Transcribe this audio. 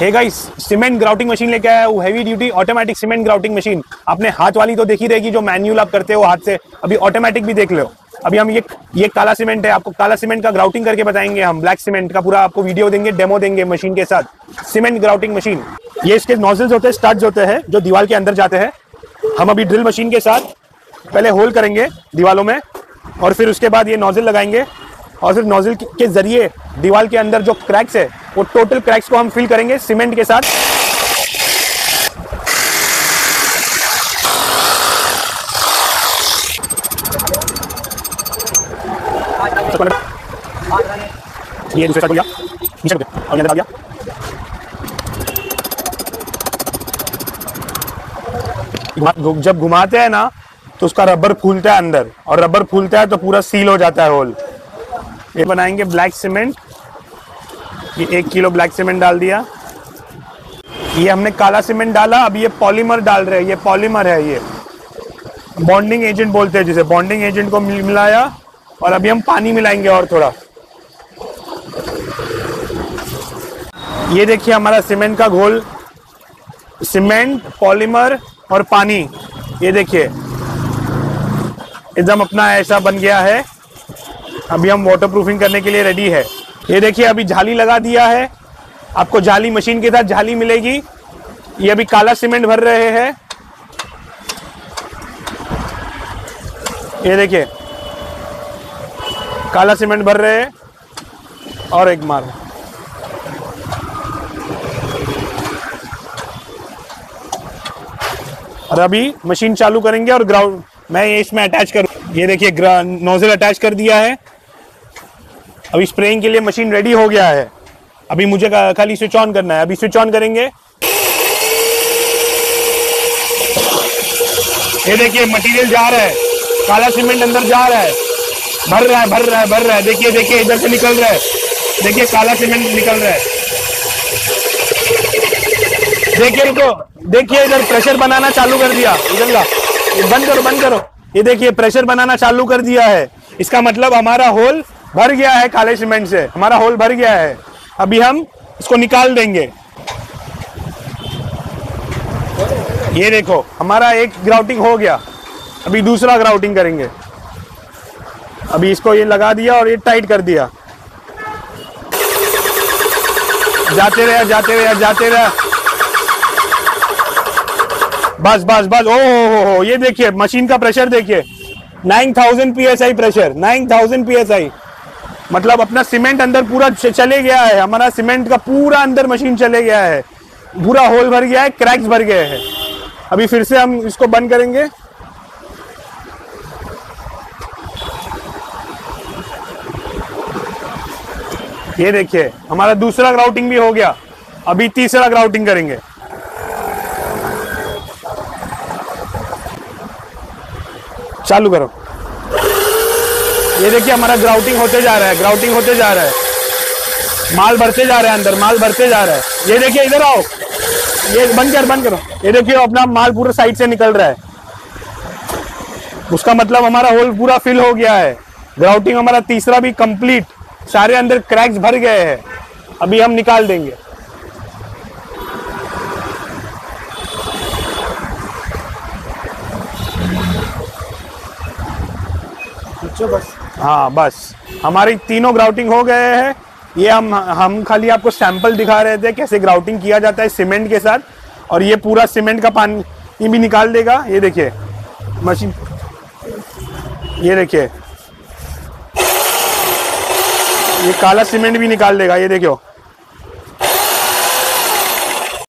Guys cement grouting machine लेके आया हूँ। Heavy duty automatic cement grouting machine आपने हाथ वाली तो देखी रहेगी जो मैन्युअल आप करते हो हाथ से। अभी ऑटोमेटिक भी देख लो। अभी हम ये ये काला सीमेंट है। आपको काला सीमेंट का ग्राउटिंग करके बताएँगे हम। ब्लैक सीमेंट का पूरा आपको वीडियो देंगे डेमो देंगे मशीन के साथ। सीमेंट ग्राउटिंग मशीन ये इसके नोजल्स होते हैं स्टड्स होते हैं, जो दीवार के अंदर जाते हैं। हम अभी ड्रिल मशीन के साथ पहले होल करेंगे दीवालों में, और फिर उसके बाद ये नोजल लगाएँगे। और फिर नोजल के ज़रिए दीवार के अंदर जो क्रैक्स है वो टोटल क्रैक्स को हम फिल करेंगे सीमेंट के साथ। ये दूसरे साइड लिया। नीचे और आ गया जब घुमाते हैं ना तो उसका रबर फूलता है अंदर। और रबर फूलता है तो पूरा सील हो जाता है होल ये बनाएँगे ब्लैक सीमेंट ये एक किलो ब्लैक सीमेंट डाल दिया। ये हमने काला सीमेंट डाला, अब ये पॉलीमर डाल रहे हैं, ये पॉलीमर है ये। बॉन्डिंग एजेंट बोलते हैं जिसे, बॉन्डिंग एजेंट को मिलाया, और अभी हम पानी मिलाएँगे और थोड़ा। ये देखिए हमारा सीमेंट का घोल, सीमेंट, पॉलीमर और पानी। ये देखिए, एकदम अपना ऐसा बन गया है। अभी हम वाटर प्रूफिंग करने के लिए रेडी है। ये देखिए, अभी जाली लगा दिया है। आपको जाली मशीन के साथ जाली मिलेगी। ये अभी काला सीमेंट भर रहे हैं। ये देखिए, काला सीमेंट भर रहे हैं और एक मार और अभी मशीन चालू करेंगे और ग्राउंड, मैं इसमें अटैच करूँ। ये देखिए नोजल अटैच कर दिया है। अभी स्प्रेइंग के लिए मशीन रेडी हो गया है। अभी मुझे खाली स्विच ऑन करना है। अभी स्विच ऑन करेंगे। ये देखिए मटेरियल जा रहा है। काला सीमेंट अंदर जा रहा है। भर रहा है, भर रहा है, भर रहा है। देखिए देखिए, इधर से निकल रहा है। देखिए, काला सीमेंट निकल रहा है। देखिए, रुको। देखिए, इधर प्रेशर बनाना चालू कर दिया। इधर का बंद करो बंद करो। ये देखिए प्रेशर बनाना चालू कर दिया है। इसका मतलब हमारा होल भर गया है काले सीमेंट से। हमारा होल भर गया है। अभी हम इसको निकाल देंगे। ये देखो, हमारा एक ग्राउटिंग हो गया। अभी दूसरा ग्राउटिंग करेंगे। अभी इसको ये लगा दिया और ये टाइट कर दिया। जाते रहे जाते रहे जाते रहे। बस बस बस। ओ, हो हो ये देखिए मशीन का प्रेशर देखिए। 9000 psi प्रेशर 9000 psi मतलब अपना सीमेंट अंदर पूरा चले गया है, हमारा सीमेंट का पूरा अंदर मशीन चले गया है, पूरा होल भर गया है, क्रैक्स भर गए हैं। अभी फिर से हम इसको बंद करेंगे। ये देखिए, हमारा दूसरा ग्राउटिंग भी हो गया, अभी तीसरा ग्राउटिंग करेंगे। चालू करो। ये देखिए हमारा ग्राउटिंग होते जा रहा है ग्राउटिंग होते जा रहा है। माल भरते जा रहा है अंदर, माल भरते जा रहा है। ये देखिए इधर आओ। ये बंद कर, बंद करो। ये देखिए अपना माल पूरा साइड से निकल रहा है। उसका मतलब हमारा होल पूरा फिल हो गया है। ग्राउटिंग हमारा तीसरा भी कंप्लीट सारे अंदर क्रैक्स भर गए हैं। अभी हम निकाल देंगे। हाँ बस। हमारी तीनों ग्राउटिंग हो गए हैं। ये हम हम खाली आपको सैंपल दिखा रहे थे कैसे ग्राउटिंग किया जाता है सीमेंट के साथ। और ये पूरा सीमेंट का पानी भी निकाल देगा। ये देखिए मशीन ये देखिए। ये काला सीमेंट भी निकाल देगा। ये देखियो।